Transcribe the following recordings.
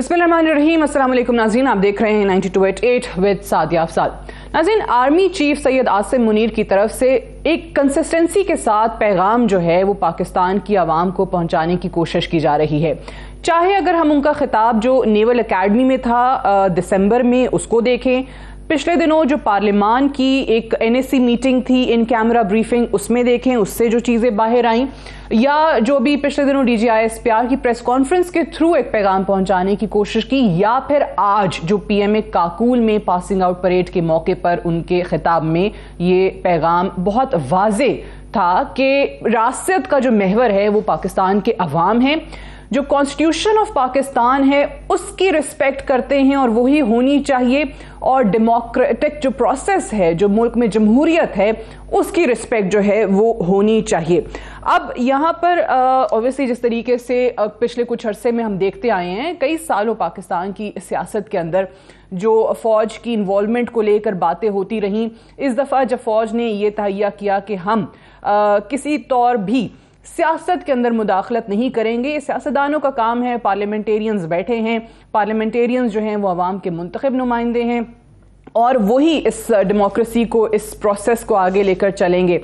बिस्मिल्लाहिर्रहमानिर्रहीम अस्सलाम वालेकुम नाजीन आप देख रहे हैं 9288 with Sadia Afsal Nazeen army chief Syed Asim Munir की तरफ़ से एक कंसिस्टेंसी के साथ पैगाम जो है, वो पाकिस्तान की आवाम को पहुँचाने की कोशिश की जा रही है। चाहे अगर हम उनका खिताब जो नेवल अकेडमी में था दिसंबर में उसको देखें पिछले दिनों जो पार्लियामान की एक एनएससी मीटिंग थी, इन कैमरा ब्रीफिंग उसमें देखें, उससे जो चीज़ें बाहर आई, या जो भी पिछले दिनों डी डीजीआईएसपीआर की प्रेस कॉन्फ्रेंस के थ्रू एक पैगाम पहुँचाने की कोशिश की, या फिर आज जो पीएमए काकूल में पासिंग आउट परेड के मौके पर उनके खिताब में ये पैगाम बहुत वाजे था कि रासियत का जो महवर है, वो पाकिस्तान के अवाम है। जो कॉन्स्टिट्यूशन ऑफ़ पाकिस्तान है उसकी रिस्पेक्ट करते हैं और वही होनी चाहिए। और डेमोक्रेटिक जो प्रोसेस है जो मुल्क में जमहूरियत है उसकी रिस्पेक्ट जो है वो होनी चाहिए। अब यहाँ पर ऑब्वियसली जिस तरीके से पिछले कुछ अरसे में हम देखते आए हैं कई सालों पाकिस्तान की सियासत के अंदर जो फौज की इन्वॉल्वमेंट को लेकर बातें होती रहीं। इस दफ़ा जब फौज ने ये तहैया किया कि हम आ, किसी तौर भी सियासत के अंदर मुदाखलत नहीं करेंगे। सियासतदानों का काम है, पार्लियामेंटेरियंस बैठे हैं। पार्लियामेंटेरियंस जो हैं, वो आवाम के मुंतब नुमाइंदे हैं। और वही इस डेमोक्रेसी को, इस प्रोसेस को आगे लेकर चलेंगे।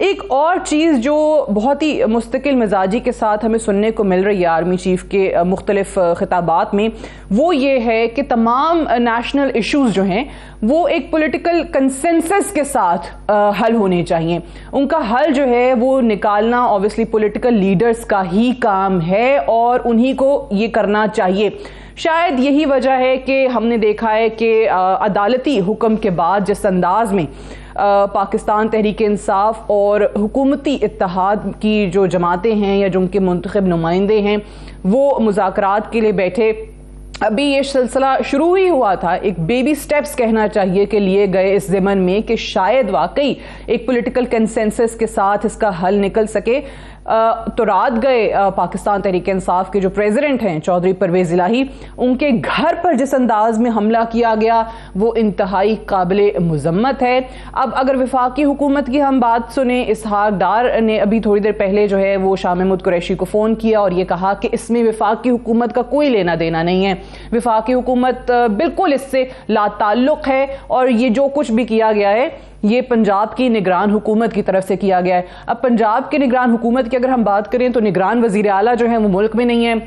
एक और चीज़ जो बहुत ही मुस्तकिल मिजाजी के साथ हमें सुनने को मिल रही है आर्मी चीफ के मुख्तलिफ़ खिताबात में, वो ये है कि तमाम नेशनल इश्यूज़ जो हैं, वो एक पॉलिटिकल कंसेंसस के साथ हल होने चाहिए। उनका हल जो है, वो निकालना ऑब्वियसली पॉलिटिकल लीडर्स का ही काम है और उन्हीं को ये करना चाहिए। शायद यही वजह है कि हमने देखा है कि अदालती हुक्म के बाद जिस अंदाज में पाकिस्तान तहरीक इंसाफ और हुकूमती इतिहाद की जो जमातें हैं या जो उनके मंतखब नुमाइंदे हैं, वो मुजाकर के लिए बैठे। अभी ये सिलसिला शुरू ही हुआ था। एक बेबी स्टेप्स कहना चाहिए कि लिए गए इस जिमन में कि शायद वाकई एक पॉलिटिकल कंसेंसस के साथ इसका हल निकल सके। तो रात गए पाकिस्तान तहरीक इंसाफ के जो प्रेसिडेंट हैं, चौधरी परवेज इलाही, उनके घर पर जिस अंदाज में हमला किया गया, वो इंतहाई काबिल मजम्मत है। अब अगर विफाकी हुकूमत की हम बात सुने, इसहाक डार ने अभी थोड़ी देर पहले जो है, वो शाह महमूद कुरैशी को फ़ोन किया और ये कहा कि इसमें विफाक हुकूमत का कोई लेना देना नहीं है। विफाकी हुकूमत बिल्कुल इससे लाताल्लुक है और ये जो कुछ भी किया गया है ये पंजाब की निगरान हुकूमत की तरफ़ से किया गया है। अब पंजाब की निगरान हुकूमत की अगर हम बात करें तो निगरान वज़ीर अला जो है, वो मुल्क में नहीं है।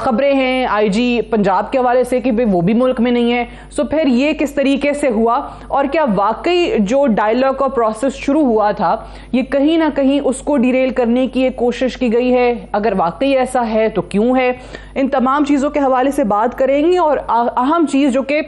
ख़बरें हैं आई जी पंजाब के हवाले से कि वो भी मुल्क में नहीं है। सो फिर ये किस तरीके से हुआ और क्या वाकई जो डायलॉग का प्रोसेस शुरू हुआ था, ये कहीं ना कहीं उसको डिरेल करने की एक कोशिश की गई है? अगर वाकई ऐसा है तो क्यों है? इन तमाम चीज़ों के हवाले से बात करेंगे और अहम चीज़ जो कि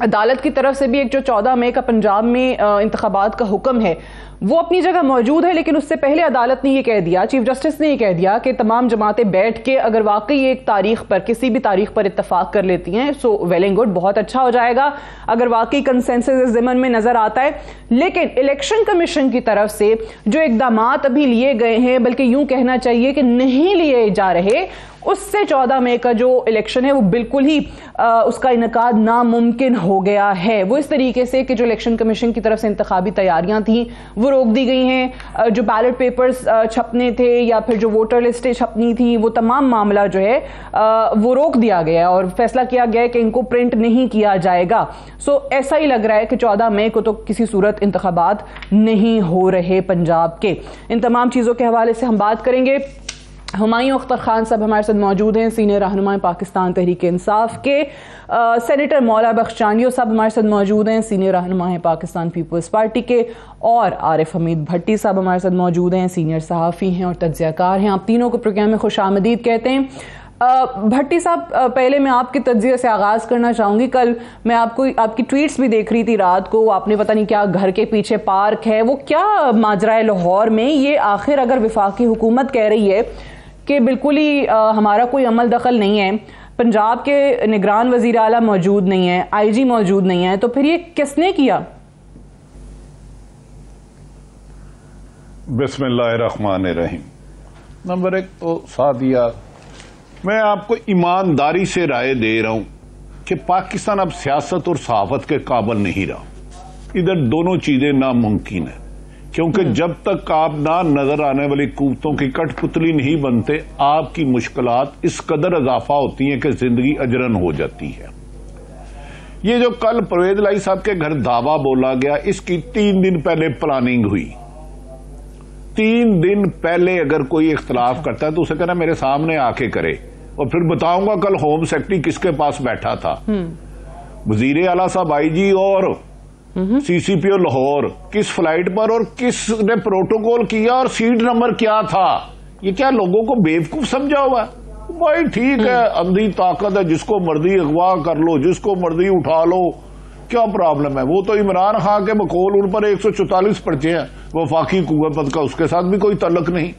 अदालत की तरफ़ से भी एक जो चौदह मई का पंजाब में इंतबात का हुक्म है वो अपनी जगह मौजूद है लेकिन उससे पहले अदालत ने यह कह दिया चीफ जस्टिस ने यह कह दिया कि तमाम जमातें बैठ के अगर वाकई एक तारीख पर किसी भी तारीख पर इतफाक कर लेती हैं सो वेल एंड गुड बहुत अच्छा हो जाएगा अगर वाकई कंसेंसस ज़मन में नज़र आता है। लेकिन इलेक्शन कमीशन की तरफ़ से जो इकदाम अभी लिए गए हैं बल्कि यूँ कहना चाहिए कि नहीं लिए जा रहे उससे चौदह मई का जो इलेक्शन है वो बिल्कुल ही आ, उसका इनका नामुमकिन हो गया है। वो इस तरीके से कि जो इलेक्शन कमीशन की तरफ़ से इंतबी तैयारियाँ थी वो रोक दी गई हैं। जो बैलेट पेपर्स छपने थे या फिर जो वोटर लिस्टें छपनी थी, वो तमाम मामला जो है वो रोक दिया गया है और फैसला किया गया है कि इनको प्रिंट नहीं किया जाएगा। सो ऐसा ही लग रहा है कि चौदह मई को तो किसी सूरत इंतबात नहीं हो रहे पंजाब के। इन तमाम चीज़ों के हवाले से हम बात करेंगे। हुमायूं अख्तर खान साहब हमारे साथ मौजूद हैं सीनियर रहनुमा पाकिस्तान तहरीक इंसाफ के। आ, सेनेटर मौला बख्शानियो साहब हमारे साथ मौजूद हैं सीनियर रहनुमा हैं पाकिस्तान पीपल्स पार्टी के। और आरिफ हमीद भट्टी साहब हमारे साथ मौजूद हैं सीनियर सहाफ़ी हैं और तजियाकार हैं। आप तीनों को प्रोग्राम में खुश आमदीद कहते हैं। भट्टी साहब पहले मैं आपके तजिए से आगाज़ करना चाहूँगी। कल मैं आपको आपकी ट्वीट्स भी देख रही थी रात को। आपने पता नहीं क्या घर के पीछे पार्क है। वो क्या माजरा है लाहौर में? ये आखिर अगर विफाकी हुकूमत कह रही है कि बिल्कुल ही हमारा कोई अमल दखल नहीं है। पंजाब के निगरान वज़ीर अला मौजूद नहीं है आईजी मौजूद नहीं है। तो फिर ये किसने किया? बिस्मिल्लाहिर्रहमानिर्रहीम। नंबर एक तो सादिया, मैं आपको ईमानदारी से राय दे रहा हूँ कि पाकिस्तान अब सियासत और सहाफत के काबल नहीं रहा। इधर दोनों चीज़ें नामुमकिन है। क्योंकि जब तक आप ना नज़र आने वाली कुतों की कठपुतली नहीं बनते आपकी मुश्किल इस कदर इजाफा होती है कि ज़िंदगी अजरन हो जाती है। ये जो कल परवेज लाई साहब के घर दावा बोला गया इसकी तीन दिन पहले प्लानिंग हुई। तीन दिन पहले अगर कोई इख्तलाफ करता है तो उसे कहना मेरे सामने आके करे। और फिर बताऊँगा कल होम सेक्रेटरी किसके पास बैठा था। वज़ीर आला साहब आई जी और सीसीपीओ लाहौर किस फ़्लाइट पर और किसने प्रोटोकॉल किया और सीट नंबर क्या था? ये क्या लोगों को बेवकूफ़ समझा हुआ? भाई ठीक है अंधी ताकत है जिसको मर्ज़ी अगवा कर लो जिसको मर्ज़ी उठा लो क्या प्रॉब्लम है? वो तो इमरान खान के बकौल उन पर एक सौ चौतालीस पर्चे हैं वफाकी कुत का उसके साथ भी कोई तलक नहीं।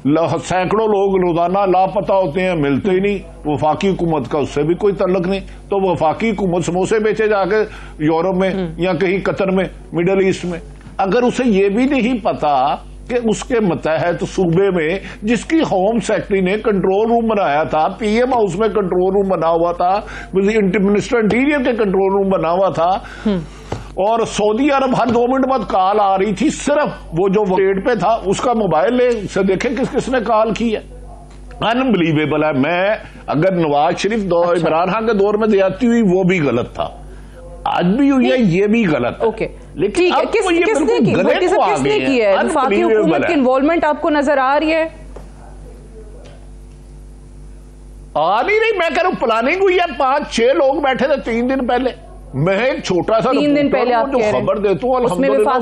सैकड़ों लोग रोज़ाना लापता होते हैं मिलते ही नहीं वफाकी हुकूमत का उससे भी कोई तल्लक नहीं तो वफाकी हुकूमत समोसे बेचे जाके यूरोप में हम्म। या कहीं कतर में मिडल ईस्ट में अगर उसे ये भी नहीं पता कि उसके मतहत तो सूबे में जिसकी होम सेक्रेटरी ने कंट्रोल रूम बनाया था पीएम हाउस में कंट्रोल रूम बना हुआ था मिनिस्टर इंटीरियर के कंट्रोल रूम बना हुआ था हम्म। और सऊदी अरब हर दो मिनट बाद कॉल आ रही थी सिर्फ़ वो जो रेट पे था उसका मोबाइल ले से देखें किस किसने कॉल की है। अनबिलीवेबल है। मैं अगर नवाज़ शरीफ दौर अच्छा। इमरान खान के दौर में ज़्यादा हुई वो भी गलत था। आज भी हुई है ये भी गलत ओके। लेकिन अब किस, ये किसने की? गलत किसने की है? हुकूमत की इन्वॉल्वमेंट आपको नज़र आ रही है? आ नहीं रही मैं कह रहा हूँ प्लानिंग हुई है। पाँच छह लोग बैठे थे तीन दिन पहले। मैं एक छोटा सा तीन दिन पहले आप जो खबर देता हूँ अलहमदुल्ला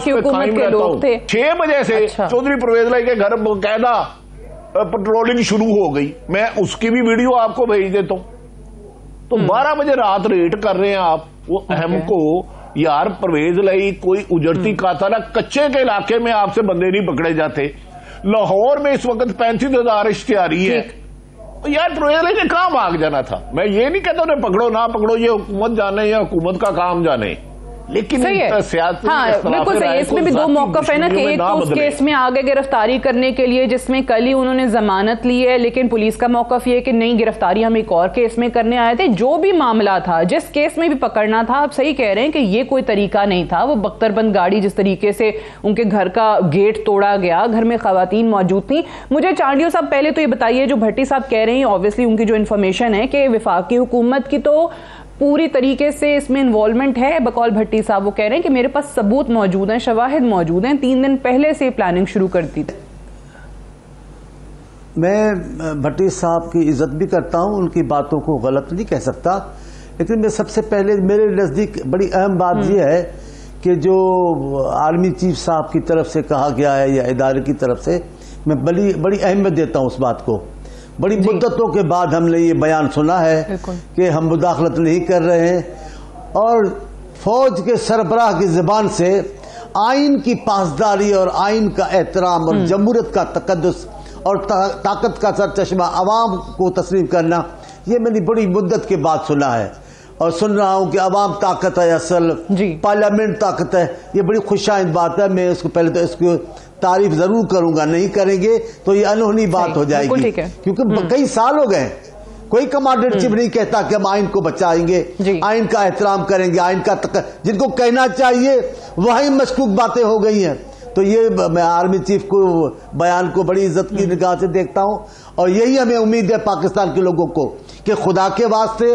छह बजे से अच्छा। चौधरी परवेज लाई के घर बकायदा पेट्रोलिंग शुरू हो गई। मैं उसकी भी वीडियो आपको भेज देता हूँ। तो हम्म। बारह बजे रात रेट कर रहे हैं आप। वो अहम को यार परवेज लाई कोई उजड़ती हम्म। कातारा कच्चे के इलाके में आपसे बंदे नहीं पकड़े जाते। लाहौर में इस वक्त पैंतीस हज़ार इश्तियारी है। यार प्रोजेक्ट ने कहा भाग जाना था। मैं ये नहीं कहता उन्हें पकड़ो ना पकड़ो, ये हुकूमत जाने या हुकूमत का काम जाने। लेकिन सही है। हाँ बिल्कुल सही है। इसमें भी दो मौकफ है ना कि एक तो उस केस में आगे गिरफ्तारी करने के लिए जिसमें कल ही उन्होंने जमानत ली है लेकिन पुलिस का मौकफ ये कि नहीं गिरफ्तारी हम एक और केस में करने आए थे। जो भी मामला था जिस केस में भी पकड़ना था आप सही कह रहे हैं कि ये कोई तरीका नहीं था। वो बख्तरबंद गाड़ी जिस तरीके से उनके घर का गेट तोड़ा गया घर में खातन मौजूद थी। मुझे चांडियो साहब पहले तो ये बताइए जो भट्टी साहब कह रहे हैं ऑब्वियसली उनकी जो इन्फॉर्मेशन है कि विफाकी हुकूमत की तो पूरी तरीके से इसमें इन्वॉल्वमेंट है बकौल भट्टी साहब वो कह रहे हैं कि मेरे पास सबूत मौजूद हैं शवाहिद मौजूद हैं तीन दिन पहले से प्लानिंग शुरू कर दी मैं भट्टी साहब की इज़्ज़त भी करता हूँ उनकी बातों को गलत नहीं कह सकता लेकिन मैं सबसे पहले मेरे नज़दीक बड़ी अहम बात हम्म। यह है कि जो आर्मी चीफ साहब की तरफ़ से कहा गया है या इदारे की तरफ़ से मैं बड़ी बड़ी अहमियत देता हूँ उस बात को बड़ी मुद्दतों के बाद हमने ये बयान सुना है कि हम मुदाखलत नहीं कर रहे हैं और फौज के सरबराह की जबान से आइन की पासदारी और आइन का एहतराम और हम्म। जमहूरत का तकदस और ता, ताकत का सर चश्मा आवाम को तस्लीम करना ये मैंने बड़ी मुद्दत के बाद सुना है। और सुन रहा हूँ कि अवाम ताकत है असल पार्लियामेंट ताकत है ये बड़ी खुशाइंद बात है मैं इसको पहले तो इसको तारीफ़ ज़रूर करूँगा नहीं करेंगे तो ये अनहोनी बात हो जाएगी क्योंकि हम्म। कई साल हो गए कोई कमांडर चीफ हम्म। नहीं कहता कि हम आइन को बचाएँगे आइन का एहतराम करेंगे आइन का तक, जिनको कहना चाहिए वही मशकूक बातें हो गई हैं तो ये मैं आर्मी चीफ को बयान को बड़ी इज़्ज़त की हम्म। निगाह से देखता हूँ और यही हमें उम्मीद है पाकिस्तान के लोगों को कि खुदा के वास्ते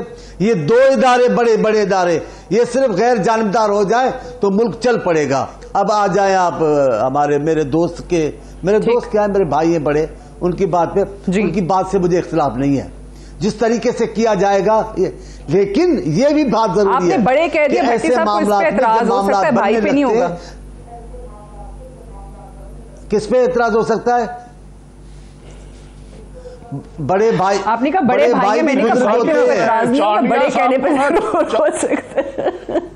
ये दो इदारे बड़े बड़े इदारे ये सिर्फ़ गैर जानबदार हो जाए तो मुल्क चल पड़ेगा। अब आ जाए आप हमारे मेरे दोस्त के मेरे दोस्त क्या है? मेरे भाई हैं बड़े। उनकी बात पे उनकी बात से मुझे इख्तलाफ नहीं है। जिस तरीके से किया जाएगा ये लेकिन ये भी बात ज़रूरी है बड़े कह दिए ऐसे मामला किस पे एतराज़ हो सकता है? बड़े भाई आपने कहा बड़े, बड़े भाई, मैंने कहा भाई बड़े कहने पे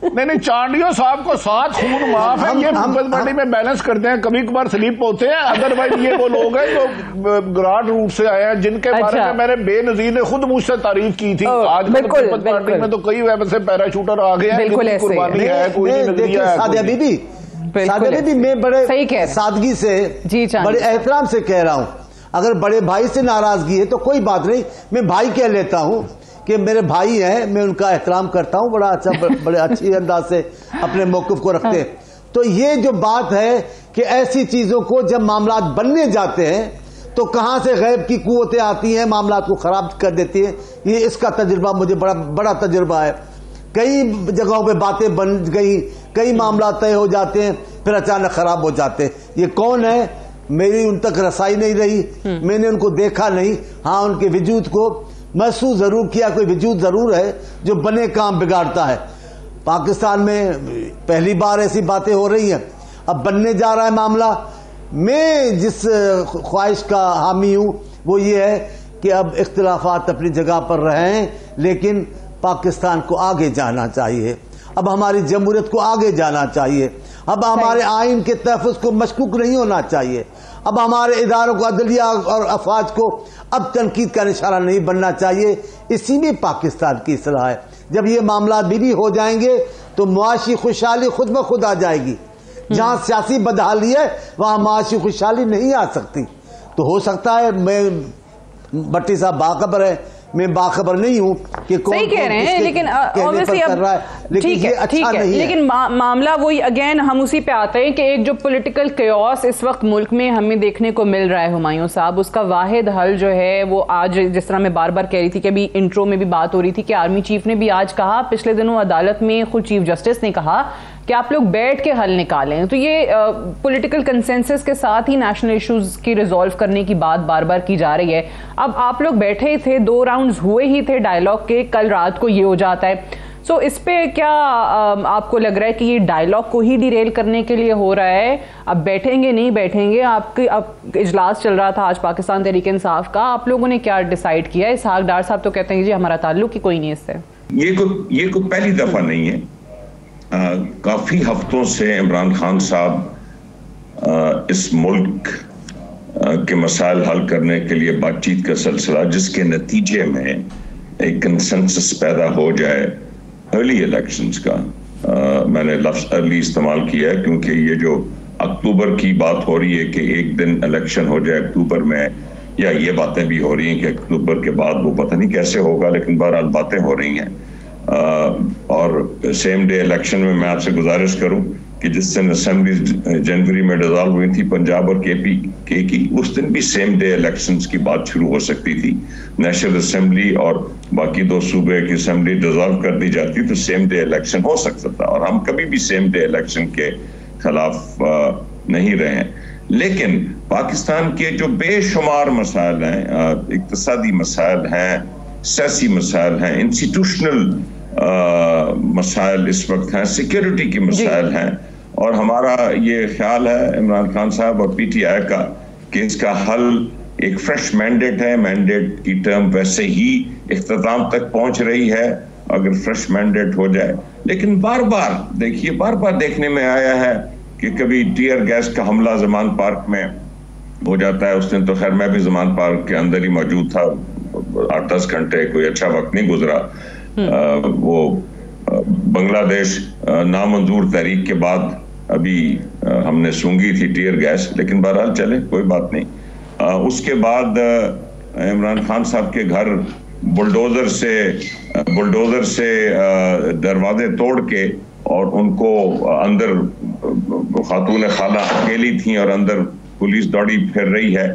नहीं नहीं चांडियो साहब को साथ खून माफ़ है ये मंडी में बैलेंस करते हैं कभी कभार स्लीप होते हैं अदरवाइज़ ये वो लोग हैं जो ग्राड रूट से आए हैं जिनके बारे में अच्छा। मैंने बेनजीर ने खुद मुझसे तारीफ़ की थी। आज पार्टी में तो कई वैसे पैराशूटर आ गए हैं। कुर्बानी है कोई सादिया बीबी सादिया बीबी मैं बड़े सादगी से बड़े एहतराम से कह रहा हूँ। अगर बड़े भाई से नाराज़गी है तो कोई बात नहीं। मैं भाई कह लेता हूँ कि मेरे भाई हैं, मैं उनका एहतराम करता हूँ, बड़ा अच्छा बड़े अच्छी अंदाज से अपने मौकफ को रखते हैं। तो ये जो बात है कि ऐसी चीज़ों को जब मामला बनने जाते हैं तो कहाँ से गैब की कुतें आती हैं मामला को खराब कर देती है, ये इसका तजुर्बा मुझे बड़ा बड़ा तजुर्बा है। कई जगहों पे बातें बन गई, कई मामला तय हो जाते हैं, फिर अचानक खराब हो जाते हैं। ये कौन है? मेरी उन तक रसाई नहीं रही। मैंने उनको देखा नहीं। हाँ उनके वजूद को महसूस ज़रूर किया कोई वजूद ज़रूर है जो बने काम बिगाड़ता है। पाकिस्तान में पहली बार ऐसी बातें हो रही हैं। अब बनने जा रहा है मामला। मैं जिस ख्वाहिश का हामी हूँ वो ये है कि अब इख्तलाफात अपनी जगह पर रहें लेकिन पाकिस्तान को आगे जाना चाहिए। अब हमारी जमहूरियत को आगे जाना चाहिए। अब हमारे आइन के तहफ़ को मशकूक नहीं होना चाहिए। अब हमारे इदारों को अदलिया और अफवाज को अब तनकीद का निशाना नहीं बनना चाहिए। इसी में पाकिस्तान की सलाह है। जब ये मामला भी हो जाएँगे तो मुआशी खुशहाली खुद ब खुद आ जाएगी। जहाँ सियासी बदहाली है वहाँ मुआशी खुशहाली नहीं आ सकती। तो हो सकता है मैं भट्टी साहब बाखबर है मैं बाखबर नहीं हूँ कि कौन सही कह रहे हैं लेकिन ऑब्वियसली अब ठीक है ठीक अच्छा है लेकिन मा, मामला वही अगेन हम उसी पे आते हैं कि एक जो पॉलिटिकल क्योस इस वक्त मुल्क में हमें देखने को मिल रहा है हुमायूं साहब उसका वाहिद हल जो है वो आज जिस तरह मैं बार बार कह रही थी कि अभी इंट्रो में भी बात हो रही थी कि आर्मी चीफ ने भी आज कहा पिछले दिनों अदालत में खुद चीफ जस्टिस ने कहा कि आप लोग बैठ के हल निकालें। तो ये पॉलिटिकल कंसेंसस के साथ ही नेशनल इश्यूज़ की रिजॉल्व करने की बात बार बार की जा रही है। अब आप लोग बैठे ही थे दो राउंड्स हुए ही थे डायलॉग के कल रात को ये हो जाता है। सो so, इस पे क्या आपको लग रहा है कि ये डायलॉग को ही डिरेल करने के लिए हो रहा है? अब बैठेंगे नहीं बैठेंगे आपके अब इजलास चल रहा था आज पाकिस्तान तहरीक इंसाफ का। आप लोगों ने क्या डिसाइड किया? इसहाक डार साहब तो कहते हैं जी हमारा ताल्लुक ही कोई नहीं इससे। ये को ये को पहली दफ़ा नहीं है। काफ़ी हफ्तों से इमरान खान साहब इस मुल्क के मसाइल हल करने के लिए बातचीत का सिलसिला जिसके नतीजे में एक कंसेंसस पैदा हो जाए अर्ली इलेक्शंस का आ, मैंने लफ्ज अर्ली इस्तेमाल किया है क्योंकि ये जो अक्टूबर की बात हो रही है कि एक दिन इलेक्शन हो जाए अक्टूबर में या ये बातें भी हो रही हैं कि अक्टूबर के बाद वो पता नहीं कैसे होगा लेकिन बहरहाल बातें हो रही हैं। और सेम डे इलेक्शन में मैं आपसे गुजारिश करूँ कि जिस दिन असेंबली जनवरी में डिजॉल्व हुई थी, पंजाब और केपी के की उस दिन भी सेम डे इलेक्शंस की बात शुरू हो सकती थी। नेशनल असेंबली और बाकी दो सूबे की असेंबली डिजॉल्व कर दी जाती तो सेम डे इलेक्शन हो सकता था और हम कभी भी सेम डे इलेक्शन के खिलाफ नहीं रहे लेकिन पाकिस्तान के जो बेशुमार मसाइल हैं इकतसादी मसाइल हैं, सियासी मसाइल हैं इंस्टीट्यूशनल मसाइल इस वक्त हैं सिक्योरिटी के मसाइल हैं। और हमारा ये ख्याल है इमरान खान साहब और पीटीआई का कि इसका हल एक फ्रेश मैंडेट है। मैंडेट की टर्म वैसे ही इख्ताम तक पहुँच रही है अगर फ्रेश मैंडेट हो जाए। लेकिन बार बार देखिए बार बार देखने में आया है कि कभी टीयर गैस का हमला जमान पार्क में हो जाता है। उस दिन तो खैर मैं भी जमान पार्क के अंदर ही मौजूद था। आठ दस घंटे कोई अच्छा वक्त नहीं गुजरा। वो बांग्लादेश नामंजूर तहरीक के बाद अभी हमने सूँगी थी टीयर गैस, लेकिन बहरहाल चले, कोई बात नहीं। उसके बाद इमरान खान साहब के घर बुलडोजर से बुलडोजर से दरवाजे तोड़ के और उनको अंदर खातून खाना अकेली थी और अंदर पुलिस दौड़ी फिर रही है।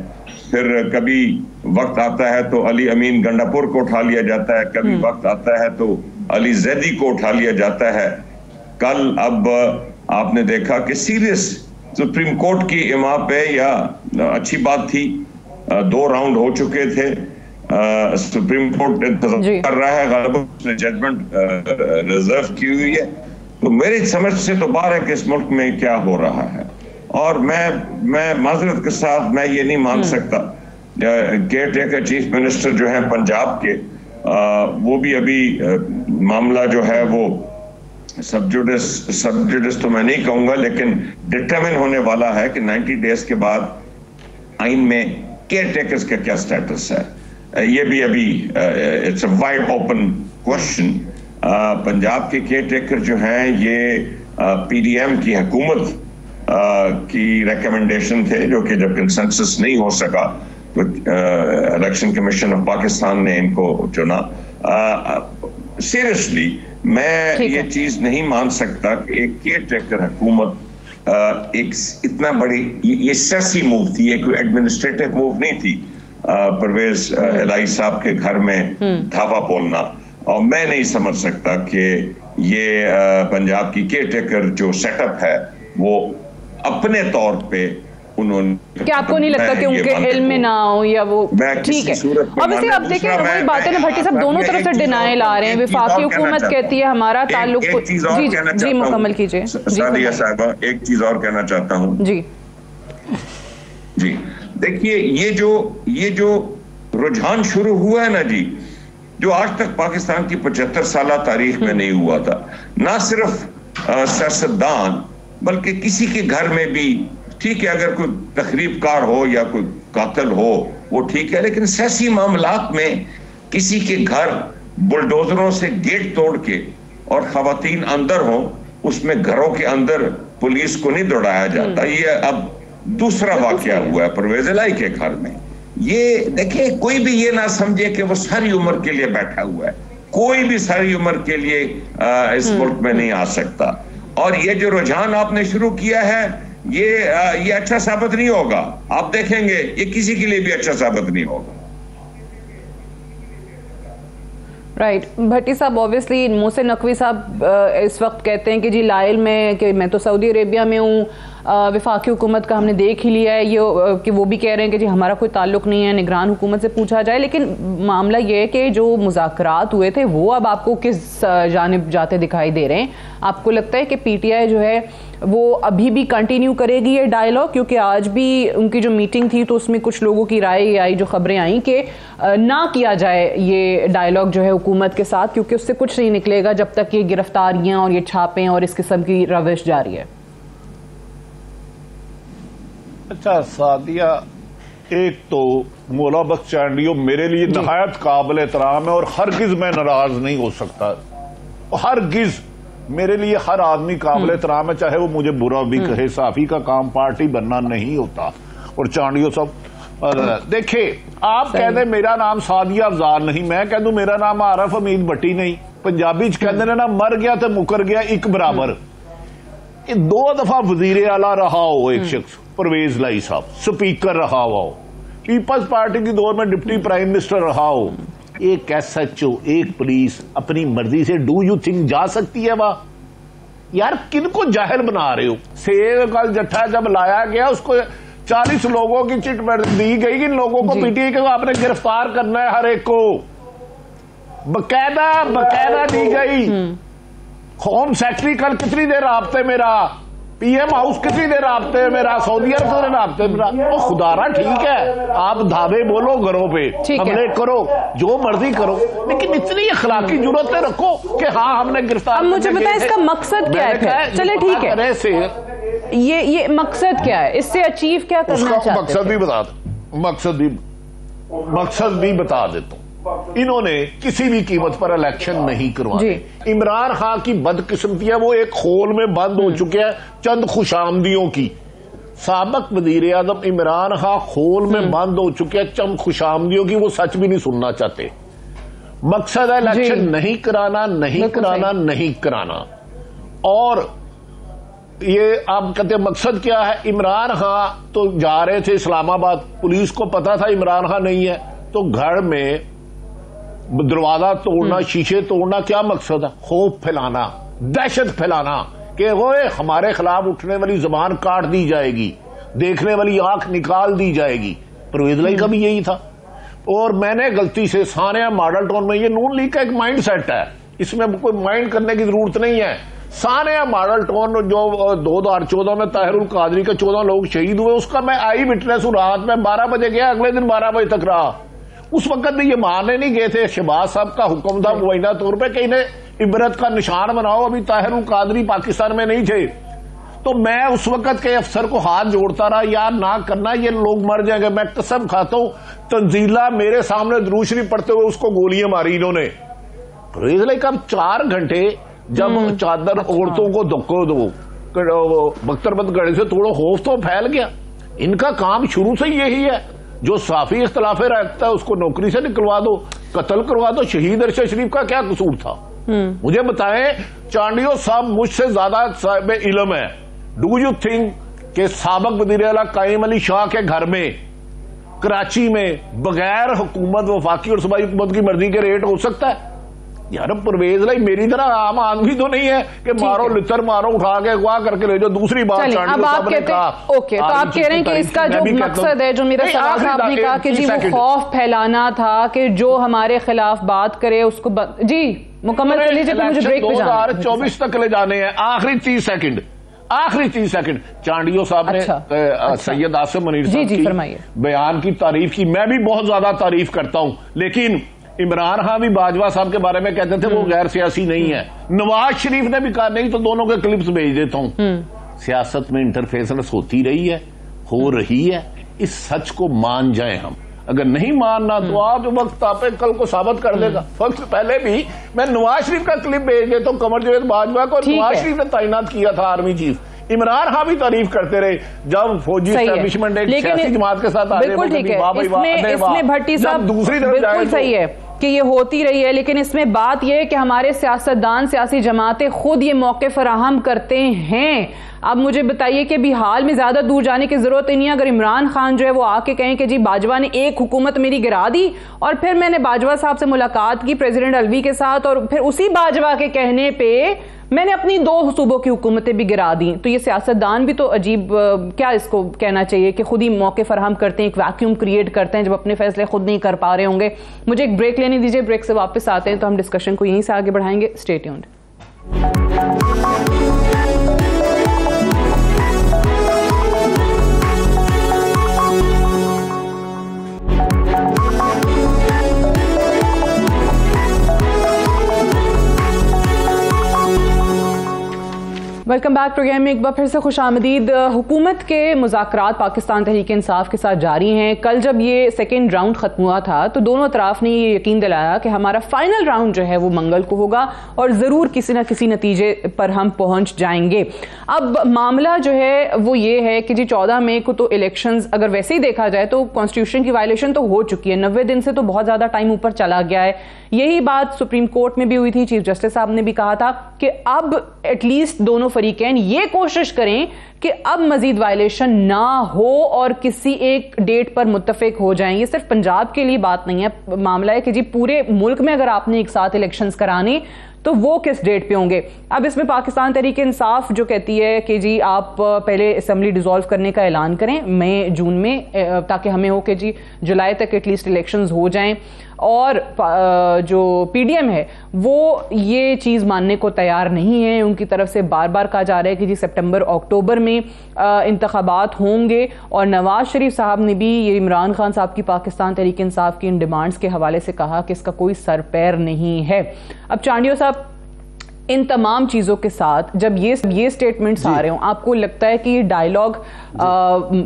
फिर कभी वक्त आता है तो अली अमीन गंडापुर को उठा लिया जाता है। कभी हम्म। वक्त आता है तो अली जैदी को उठा लिया जाता है। कल अब आपने देखा कि सीरियस सुप्रीम कोर्ट की इमा पे या अच्छी बात थी। दो राउंड हो चुके थे। सुप्रीम कोर्ट कर रहा है उसने जजमेंट रिज़र्व की हुई है। तो मेरी समझ से तो बाहर है कि इस मुल्क में क्या हो रहा है। और मैं मैं माजरत के साथ मैं ये नहीं मान हम्म। सकता केयर टेकर चीफ मिनिस्टर जो है पंजाब के आ, वो भी अभी आ, मामला जो है वो सबजुडिस सबजुडिस तो मैं नहीं कहूँगा लेकिन डिटरमिन होने वाला है कि 90 डेज़ के बाद आइन में केयर टेकर्स का क्या स्टेटस है। ये भी अभी it's a wide open question Punjab के केयर टेकर जो हैं ये पीडीएम की हुकूमत की रिकमेंडेशन थे जो कि जब कंसेंसस नहीं हो सका इलेक्शन कमीशन ऑफ़ पाकिस्तान ने इनको चुना सीरियसली मैं ये चीज़ नहीं मान सकता कि एक केयर टेकर हुकूमत एक इतना बड़ी ये, ये सेसी मूव थी ये कोई एडमिनिस्ट्रेटिव मूव नहीं थी परवेज एलाई साहब के घर में धावा बोलना और मैं नहीं समझ सकता कि ये पंजाब की केयर टेकर जो सेटअप है वो अपने तौर पे उन्होंने क्या आपको नहीं लगता कि उनके इल्म में ना हो या वो? ठीक है। ऑब्वियसली देखिए वही बात ना भट्टी साहब दोनों तरफ़ से डिनाइल आ रहे हैं। विफाकी हुकूमत कहती है हमारा ताल्लुक जी जी मुकम्मल कीजिए। सादिया साहबा एक चीज़ और कहना चाहता हूँ। जी। जी। देखिए ये जो ये जो रुझान शुरू हुआ है ना जी जो आज तक पाकिस्तान की पचहत्तर साल तारीख में नहीं हुआ था ना सिर्फ़ सियासतदान बल्कि किसी के घर में भी ठीक है अगर कोई तकरीबकार हो या कोई कातल हो वो ठीक है लेकिन सियासी मामला में किसी के घर बुलडोजरों से गेट तोड़ के और खातन अंदर हो उसमें घरों के अंदर पुलिस को नहीं दौड़ाया जाता। हम्म। ये अब दूसरा वाक्य हुआ है परवेज लाई के घर में। ये देखिए कोई भी ये ना समझे कि वो सारी उम्र के लिए बैठा हुआ है। कोई भी सारी उम्र के लिए आ, इस हम्म। मुल्क में नहीं आ सकता। और ये जो रुझान आपने शुरू किया है ये ये अच्छा साबित नहीं होगा। आप देखेंगे, ये किसी के लिए भी अच्छा साबित नहीं होगा। Right right. भट्टी साहब ऑब्वियसली मोहसिन नकवी साहब इस वक्त कहते हैं कि जी लाइल में कि मैं तो सऊदी अरेबिया में हूँ। विफाकी हुकूमत का हमने देख ही लिया है, ये कि वो भी कह रहे हैं कि जी, हमारा कोई ताल्लुक नहीं है, निगरान हुकूमत से पूछा जाए, लेकिन मामला ये है कि जो मुजाकरात हुए थे, वो अब आपको किस जानब जाते दिखाई दे रहे हैं? आपको लगता है कि पीटीआई जो है, वो अभी भी कंटिन्यू करेगी ये डायलॉग क्योंकि आज भी उनकी जो मीटिंग थी तो उसमें कुछ लोगों की राय आई, जो खबरें आई कि ना किया जाए ये डायलॉग जो है हुकूमत के साथ, क्योंकि उससे कुछ नहीं निकलेगा जब तक ये गिरफ्तारियाँ और ये छापें और इस किस्म की रविश जारी है। अच्छा सादिया एक तो मोला बख्श चांडियो मेरे लिए नहायत काबिल एहतराम है और हर गिज मैं नाराज़ नहीं हो सकता। हर गिज मेरे लिए हर आदमी काबिल हम्म। एहतराम है चाहे वो मुझे बुरा भी हम्म। कहे साफी का काम पार्टी बनना नहीं होता। और चांडियो सब देखे आप कह दें मेरा नाम सादिया अफजाल नहीं मैं कह दू मेरा नाम आरफ अमीद भट्टी नहीं। पंजाबी च कहते ना मर गया तो मुकर गया एक बराबर। दो दफ़ा वज़ीर आला रहा हो एक हम्म। शख्स। परवेज लाई साहब स्पीकर रहा हो। पीपल्स पार्टी की दौर में डिप्टी प्राइम मिनिस्टर रहा हो। एक एस एच ओ एक पुलिस अपनी मर्ज़ी से डू यू थिंक जा सकती है वहाँ? यार किन को ज़ाहिर बना रहे हो? शेर कल जट्ठा जब लाया गया उसको चालीस लोगों की चिट दी गई कि लोगों को पीटीए को आपने गिरफ़्तार करना है हर एक को? बकायदा बकायदा दी गई। हम्म। होम सेक्रेटरी कल कितनी देर आपते मेरा? पीएम हाउस कितनी देर आपते मेरा सऊदी अरब से आपते मेरा वो खुदारा ठीक है। आप धावे बोलो घरों पे हमले करो जो मर्ज़ी करो लेकिन इतनी अखलाकी जरूरतें रखो कि हाँ हमने गिरफ़्तार मुझे बताया इसका मकसद क्या है चले ठीक है। से। ये ये मकसद क्या है? इससे अचीव क्या करना चाहते मकसद भी बता दो। मकसद भी मकसद भी बता देता हूँ। इन्होंने किसी भी कीमत पर इलेक्शन नहीं करवाए इमरान खान की बदकिस्मतियाँ वो एक खोल में बंद हो चुके हैं चंद खुशामदियों की। सबक वज़ीर आज़म इमरान खान खोल में हम्म। बंद हो चुके हैं चंद खुशामदियों की वो सच भी नहीं सुनना चाहते। मकसद है इलेक्शन नहीं कराना नहीं कराना नहीं कराना। और ये आप कहते मकसद क्या है? इमरान खान तो जा रहे थे इस्लामाबाद पुलिस को पता था इमरान खान नहीं है तो घर में दरवाज़ा तोड़ना हम्म। शीशे तोड़ना क्या मकसद है? खौफ फैलाना दहशत फैलाना कि वो हमारे खिलाफ उठने वाली जबान काट दी जाएगी देखने वाली आँख निकाल दी जाएगी। परवेज लाई का भी। यही था। और मैंने गलती से सानिया मॉडल टाउन में ये नून लीग का एक माइंड सेट है। इसमें कोई माइंड करने की ज़रूरत नहीं है। सानिया मॉडल टाउन जो दो हज़ार चौदह में ताहिरुल कादरी के चौदह लोग शहीद हुए उसका मैं आई विटनेस हूँ। रात में बारह बजे गया अगले दिन बारह बजे तक रहा। उस वक्त भी ये मारने नहीं गए थे शहबाज साहब का हुक्म था मुबैना तौर पर कि इन्हें इबरत का निशान बनाओ। अभी ताहिर कादरी पाकिस्तान में नहीं थे। तो मैं उस वक्त के अफसर को हाथ जोड़ता रहा यार ना करना ये लोग मर जाएँगे। मैं कसम खाता हूँ तंजीला मेरे सामने दरूशरी पड़ते हुए उसको गोलियाँ मारी इन्होंने। रेजले कब चार घंटे जब हम्म। चादर अच्छा। औरतों को धक्को दो बख्तरबंद गढ़े से थोड़ा खौफ तो फैल गया। इनका काम शुरू से यही है। जो साफी इख्तलाफे रखता है उसको नौकरी से निकलवा दो कत्ल करवा दो। शहीद अरशद शरीफ का क्या कसूर था? हम्म। मुझे बताएँ चांडियो साहब मुझसे ज़्यादा साहब इलम है। डू यू थिंक के सबक वज़ीर अला कायम अली शाह के घर में कराची में बगैर हुकूमत वफाकी और सूबाई हुकूमत की मर्ज़ी के रेट हो सकता है? यार परवेज लाई मेरी तरह आम आदमी तो नहीं है कि मारो। लितर मारो उठा के अगवा करके ले जाओ दूसरी बात अब आप कहते हैं ओके तो आप कह रहे हैं कि इसका जो। मकसद है जो मेरा सवाल था आपने कहा कि जी वो खौफ फैलाना था कि जो हमारे खिलाफ बात करे उसको जी मुकम्मल कर लीजिए तो मुझे ब्रेक पे जाना है। चौबीस तक ले जाने हैं आखिरी तीस सेकंड आखिरी तीस सेकंड चांडियो साहब ने अच्छा, अ, अ, अच्छा। सैयद आसिम मनीर साहब जी, की। बयान की तारीफ़ की मैं भी बहुत ज़्यादा तारीफ़ करता हूँ लेकिन इमरान खान भी बाजवा साहब के बारे में कहते थे हम्म। वो गैर सियासी नहीं है। नवाज़ शरीफ ने भी कहा नहीं तो दोनों के क्लिप्स भेज देता हूँ। हम्म। सियासत में इंटरफेरेंस होती रही है हो रही है इस सच को मान जाए हम। अगर नहीं मानना तो हम्म। आज वक्त आप कल को साबित कर देगा। वक्त पहले भी मैं नवाज़ शरीफ का क्लिप भेज देता हूँ कमर जवेद बाजवा को नवाज़ शरीफ ने तैनात किया था आर्मी चीफ इमरान खान भी तारीफ़ करते रहे जब फौजी। एस्टेब्लिशमेंट एक जमात के साथ आ रहे है भट्टी साहब दूसरी तरफ़ बिल्कुल जाए तो- सही है कि ये होती रही है लेकिन इसमें बात यह है कि हमारे सियासतदान सियासी जमातें खुद ये मौके फराहम करते हैं। अब मुझे बताइए कि हाल में ज़्यादा दूर जाने की ज़रूरत ही नहीं है। अगर इमरान खान जो है वो आके कहें कि जी बाजवा ने एक हुकूमत मेरी गिरा दी और फिर मैंने बाजवा साहब से मुलाकात की प्रेसिडेंट अलवी के साथ और फिर उसी बाजवा के कहने पे मैंने अपनी दो सूबों की हुकूमतें भी गिरा दी। तो ये सियासतदान भी तो अजीब क्या इसको कहना चाहिए कि खुद ही मौके फराहम करते हैं, एक वैक्यूम क्रिएट करते हैं जब अपने फैसले खुद नहीं कर पा रहे होंगे। मुझे एक ब्रेक लेने दीजिए ब्रेक से वापस आते हैं तो हम डिस्कशन को यहीं से आगे बढ़ाएँगे। स्टेट्यून्ड वेलकम बैक प्रोग्राम में एक बार फिर से खुश आमदीद। हुकूमत के मुजाकरात पाकिस्तान तहरीक इंसाफ के साथ जारी हैं। कल जब ये सेकेंड राउंड खत्म हुआ था तो दोनों अतराफ ने ये यकीन दिलाया कि हमारा फाइनल राउंड जो है वो मंगल को होगा और ज़रूर किसी न किसी नतीजे पर हम पहुँच जाएँगे। अब मामला जो है वो ये है कि जी चौदह मई को तो इलेक्शन अगर वैसे ही देखा जाए तो कॉन्स्टिट्यूशन की वायलेशन तो हो चुकी है। नब्बे दिन से तो बहुत ज़्यादा टाइम ऊपर चला गया है। यही बात सुप्रीम कोर्ट में भी हुई थी, चीफ जस्टिस साहब ने भी कहा था कि अब एटलीस्ट दोनों फरीकैन ये कोशिश करें कि अब मजीद वायलेशन ना हो और किसी एक डेट पर मुत्तफिक हो जाएँ। ये सिर्फ़ पंजाब के लिए बात नहीं है। मामला है कि जी पूरे मुल्क में अगर आपने एक साथ इलेक्शंस कराने तो वो किस डेट पे होंगे? अब इसमें पाकिस्तान तरीक इंसाफ जो कहती है कि जी आप पहले असम्बली डिसॉल्व करने का ऐलान करें, मई, जून में ताकि हमें हो कि जी जुलाई तक एटलीस्ट इलेक्शंस हो जाएँ। और जो पीडीएम है, वो ये चीज़ मानने को तैयार नहीं है। उनकी तरफ़ से बार बार कहा जा रहा है कि जी सितंबर, अक्टूबर में इंतबात होंगे और नवाज़ शरीफ साहब ने भी, ये इमरान खान साहब की पाकिस्तान तहरीक इंसाफ की इन डिमांड्स के हवाले से कहा कि इसका कोई सर पैर नहीं है। अब चांडियो साहब इन तमाम चीज़ों के साथ जब ये ये स्टेटमेंट्स आ रहे हो आपको लगता है कि ये डायलॉग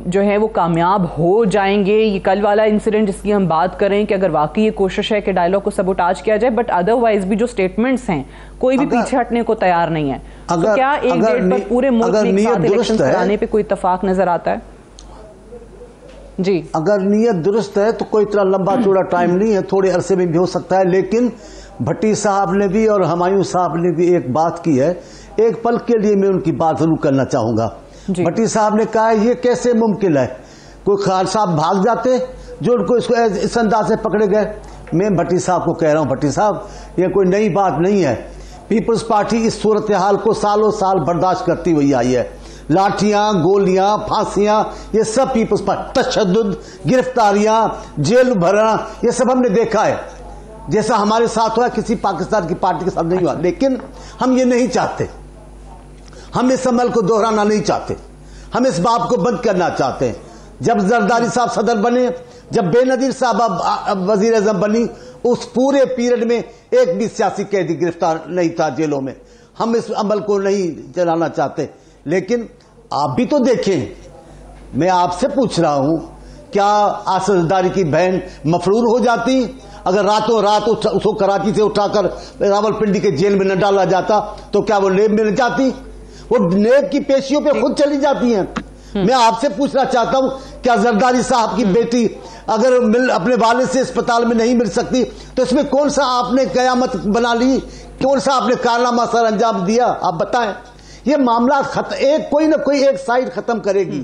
जो। है वो कामयाब हो जाएँगे? ये कल वाला इंसिडेंट जिसकी हम बात करें कि अगर वाकई ये कोशिश है कि डायलॉग को सबोटाज किया जाए बट अदरवाइज़ भी जो स्टेटमेंट्स हैं कोई भी अगर- पीछे हटने को तैयार नहीं है। अगर, तो क्या एक डेट पर पूरे मुल्क कराने पे कोई इतफाक नज़र आता है? जी। अगर नीयत दुरुस्त है तो कोई इतना लंबा चौड़ा टाइम नहीं है थोड़े अरसे में भी हो सकता है लेकिन भट्टी साहब ने भी और हमायूं साहब ने भी एक बात की है। एक पल के लिए मैं उनकी बात ज़रूर करना चाहूँगा। भट्टी साहब ने कहा है ये कैसे मुमकिन है? कोई खान साहब भाग जाते जो उनको इसको इस अंदाज से पकड़े गए? मैं भट्टी साहब को कह रहा हूँ भट्टी साहब ये कोई नई बात नहीं है। पीपल्स पार्टी इस सूरत हाल को सालों साल बर्दाश्त करती हुई आई है। लाठियाँ गोलियाँ फांसियाँ ये सब पीपल्स पार्टी तशद गिरफ्तारियाँ जेल भरना ये सब हमने देखा है। जैसा हमारे साथ हुआ किसी पाकिस्तान की पार्टी के साथ नहीं हुआ। लेकिन हम ये नहीं चाहते। हम इस अमल को दोहराना नहीं चाहते। हम इस बाप को बंद करना चाहते हैं। जब जरदारी साहब सदर बने जब बेनजीर साहब अब, अब वज़ीर अजम बनी उस पूरे पीरियड में एक भी सियासी कैदी गिरफ़्तार नहीं था जेलों में। हम इस अमल को नहीं चलाना चाहते। लेकिन आप भी तो देखें। मैं आपसे पूछ रहा हूँ क्या आसदारी की बहन मफरूर हो जाती? अगर रातों रात उसको कराची से उठाकर रावलपिंडी के जेल में न डाला जाता तो क्या वो लेब मिल जाती? वो नेब की पेशियों पे खुद चली जाती हैं। मैं आपसे पूछना चाहता हूँ, क्या जरदारी साहब की बेटी अगर मिल, अपने वाले से अस्पताल में नहीं मिल सकती तो इसमें कौन सा आपने कयामत बना ली? कौन सा आपने कारनामा सर अंजाम दिया? आप बताएँ। ये मामला एक, कोई ना कोई एक साइड खत्म करेगी।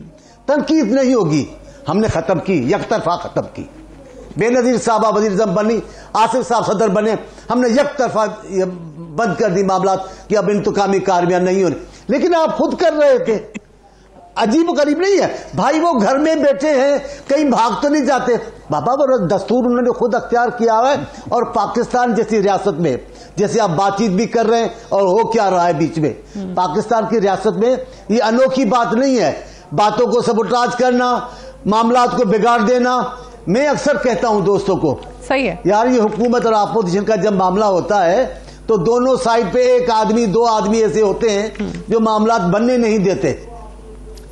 तनकीद नहीं होगी। हमने खत्म की तरफा खत्म की। बेनजीर साहब वज़ीर जम बनी आसिफ साहब सदर बने। हमने एक तरफा बंद कर दी मामला कि अब इंतकामी कार्रवाई नहीं होनी। लेकिन आप खुद कर रहे थे अजीब गरीब नहीं है। भाई वो घर में बैठे हैं कहीं भाग तो नहीं जाते। बाबा वो दस्तूर उन्होंने खुद अख्तियार किया है और पाकिस्तान जैसी रियासत में जैसे आप बातचीत भी कर रहे हैं और हो क्या रहा है बीच में। पाकिस्तान की रियासत में ये अनोखी बात नहीं है। बातों को सबोटाज करना मामला को बिगाड़ देना मैं अक्सर कहता हूँ दोस्तों को सही है। यार ये हुकूमत और अपोजिशन का जब मामला होता है तो दोनों साइड पे एक आदमी दो आदमी ऐसे होते हैं जो मामला बनने नहीं देते।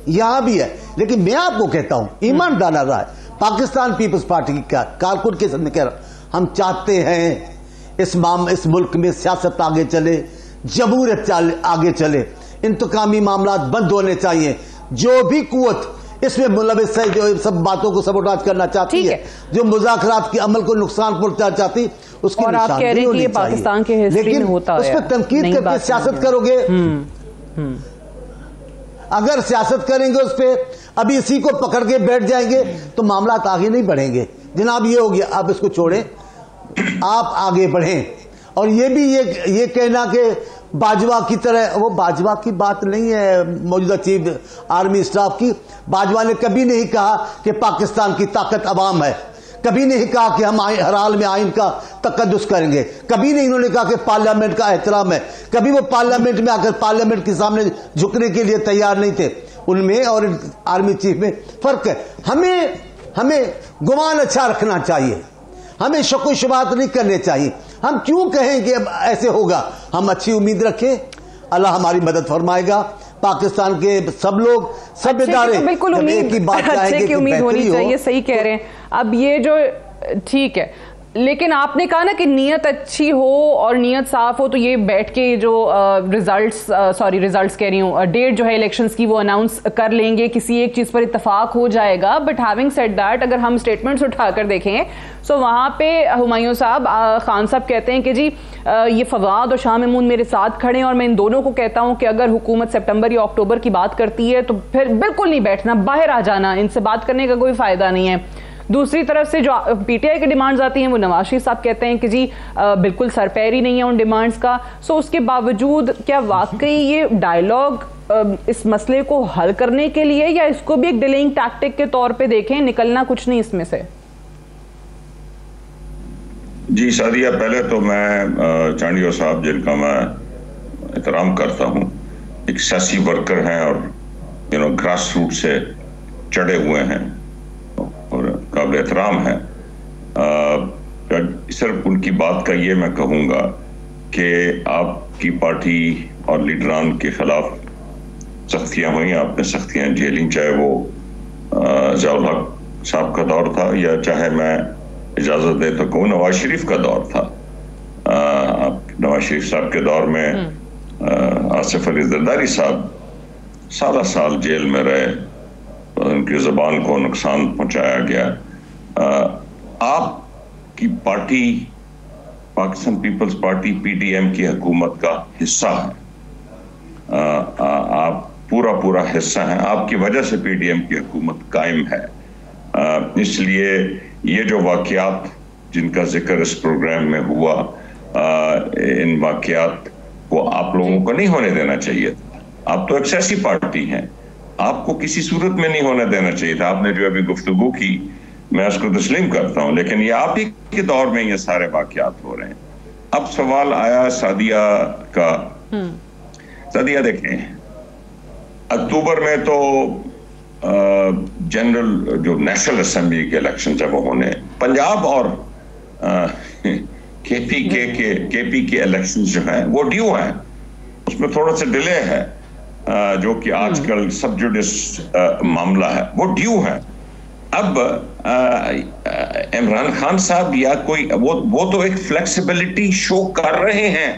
यहाँ भी है। लेकिन मैं आपको कहता हूँ ईमान डाला रहा है पाकिस्तान पीपल्स पार्टी की कारकुन के सामने कह रहा हम चाहते हैं इस माम इस मुल्क में सियासत आगे चले जमूरियत आगे चले। इंतकामी मामला बंद होने चाहिए। जो भी कुत इसमें मुलविस है जो सब बातों को सबोटाज करना चाहती है जो मुजाकरात के अमल को नुकसान पहुँचा चाहती उसकी और आप कह रहे हैं कि पाकिस्तान के लेकिन होता उस पर तनकीद करके सियासत करोगे? हम्म, हम्म। अगर सियासत करेंगे उस पर अभी इसी को पकड़ के बैठ जाएँगे तो मामला आगे नहीं बढ़ेंगे। जनाब ये हो गया आप इसको छोड़ें। आप आगे बढ़ें। और ये भी ये ये कहना कि बाजवा की तरह, वो बाजवा की बात नहीं है, मौजूदा चीफ, आर्मी स्टाफ की। बाजवा ने कभी नहीं कहा कि पाकिस्तान की ताकत अवाम है। कभी नहीं कहा कि हम हर हाल में आइन का तकदस करेंगे। कभी नहीं इन्होंने कहा कि पार्लियामेंट का एहतराम है। कभी वो पार्लियामेंट में आकर पार्लियामेंट के सामने झुकने के लिए तैयार नहीं थे। उनमें और आर्मी चीफ में फ़र्क है। हमें हमें गुमान अच्छा रखना चाहिए। हमें शको शुबात नहीं करने चाहिए। हम क्यों कहें कि अब ऐसे होगा? हम अच्छी उम्मीद रखें। अल्लाह हमारी मदद फरमाएगा। पाकिस्तान के सब लोग सब इदारे तो बिल्कुल उम्मीद की बात अच्छे की उम्मीद होनी चाहिए सही कह रहे हैं। अब ये जो ठीक है लेकिन आपने कहा ना कि नीयत अच्छी हो और नीयत साफ़ हो तो ये बैठ के जो रिजल्ट्स सॉरी रिजल्ट्स कह रही हूँ डेट जो है इलेक्शंस की वो अनाउंस कर लेंगे किसी एक चीज़ पर इतफाक हो जाएगा। बट हैविंग सेट दैट अगर हम स्टेटमेंट्स उठाकर देखें सो वहाँ पे हुमायूं साहब खान साहब कहते हैं कि जी आ, ये फवाद और शाह महमूद मेरे साथ खड़े हैं और मैं इन दोनों को कहता हूँ कि अगर हुकूमत सितंबर या अक्टूबर की बात करती है तो फिर बिल्कुल नहीं बैठना बाहर आ जाना इनसे बात करने का कोई फ़ायदा नहीं है। दूसरी तरफ़ से जो पीटीआई की डिमांड्स आती हैं वो नवाज़ शरीफ साहब कहते हैं कि जी आ, बिल्कुल सरपैरी नहीं है उन डिमांड्स का। सो उसके बावजूद क्या वाकई ये डायलॉग इस मसले को हल करने के लिए या इसको भी एक डिलेइंग टैक्टिक के तौर पे देखें निकलना कुछ नहीं इसमें से? जी सादिया पहले तो मैं चांडियो साहब जिनका मैं एहतराम करता हूँ एक सियासी वर्कर हैं और यू नो ग्रास रूट से चढ़े हुए हैं। काबिल एहतराम है। सिर्फ़ उनकी बात का ये मैं कहूँगा कि आपकी पार्टी और लीडरान के खिलाफ सख्तियाँ हुई। आपने सख्तियाँ झेली चाहे वो जयाल साहब का दौर था या चाहे मैं इजाज़त दे तो कहूँ नवाज़ शरीफ का दौर था। नवाज़ शरीफ साहब के दौर में हम्म। आसिफ अली जरदारी साहब सारा साल जेल में रहे उनकी जबान को नुकसान पहुँचाया गया। आपकी party Pakistan peoples party PDM की हुकूमत का हिस्सा है। आ, आ, आप पूरा पूरा हिस्सा हैं। आपकी वजह से पीडीएम की हुकूमत कायम है। इसलिए ये जो वाकयात जिनका ज़िक्र इस प्रोग्राम में हुआ आ, इन वाकयात को आप लोगों को नहीं होने देना चाहिए आप तो एक ऐसी पार्टी हैं। आपको किसी सूरत में नहीं होने देना चाहिए था। आपने जो अभी गुफ्तगु की मैं उसको तस्लीम करता हूँ लेकिन ये आप ही के दौर में ये सारे वाकयात हो रहे हैं। अब सवाल आया सादिया का। हम्म। सादिया देखें अक्टूबर में तो जनरल जो नेशनल असेंबली के इलेक्शन जब होने। पंजाब और केपी के के केपी के इलेक्शन जो हैं वो ड्यू हैं। उसमें थोड़ा सा डिले है जो कि हम्म। आजकल सब जुडिस मामला है। वो ड्यू है। अब इमरान खान साहब या कोई वो वो तो एक फ्लेक्सिबिलिटी शो कर रहे हैं